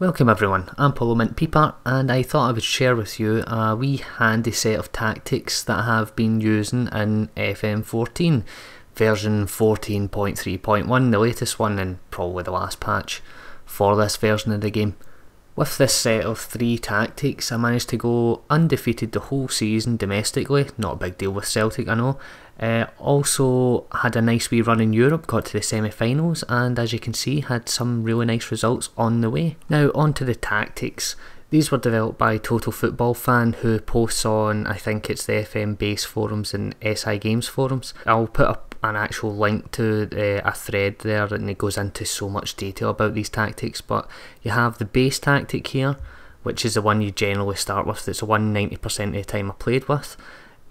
Welcome everyone, I'm Polo Mint Peeper and I thought I would share with you a wee handy set of tactics that I have been using in FM14 version 14.3.1, the latest one and probably the last patch for this version of the game. With this set of three tactics, I managed to go undefeated the whole season domestically, not a big deal with Celtic I know. Uh, also had a nice wee run in Europe, got to the semi-finals and as you can see had some really nice results on the way. Now on to the tactics. These were developed by Total Football Fan who posts on, I think it's the FM base forums and SI Games forums. I'll put up an actual link to uh, a thread there and it goes into so much detail about these tactics but you have the base tactic here which is the one you generally start with it's the one 90% of the time I played with.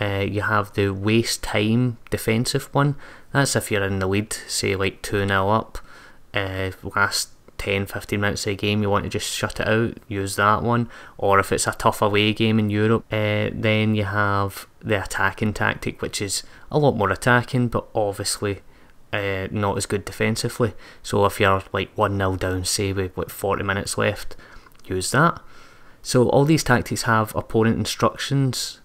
Uh, you have the waste time defensive one. That's if you're in the lead say like 2-0 up uh, last 10 15 minutes of a game you want to just shut it out use that one. Or if it's a tough away game in Europe uh, then you have the attacking tactic which is a lot more attacking but obviously uh, not as good defensively. So if you're like 1-0 down say with like 40 minutes left use that. So all these tactics have opponent instructions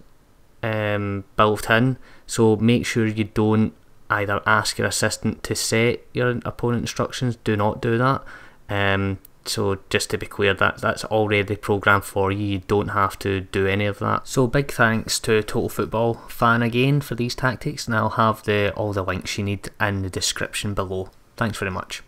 um, built in. So make sure you don't either ask your assistant to set your opponent instructions do not do that um, so just to be clear, that that's already programmed for you. You don't have to do any of that. So big thanks to Total Football Fan again for these tactics, and I'll have the all the links you need in the description below. Thanks very much.